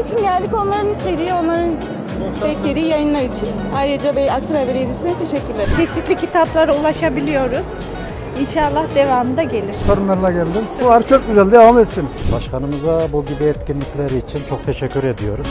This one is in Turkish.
için geldik. Onların istediği, onların beklediği yayınlar için. Ayrıca Bey Aksaray Belediyesi'ne teşekkürler. Çeşitli kitaplara ulaşabiliyoruz. İnşallah devamı da gelir. Torunlarla geldim. Bu ar çok güzel devam etsin. Başkanımıza bu gibi etkinlikleri için çok teşekkür ediyoruz.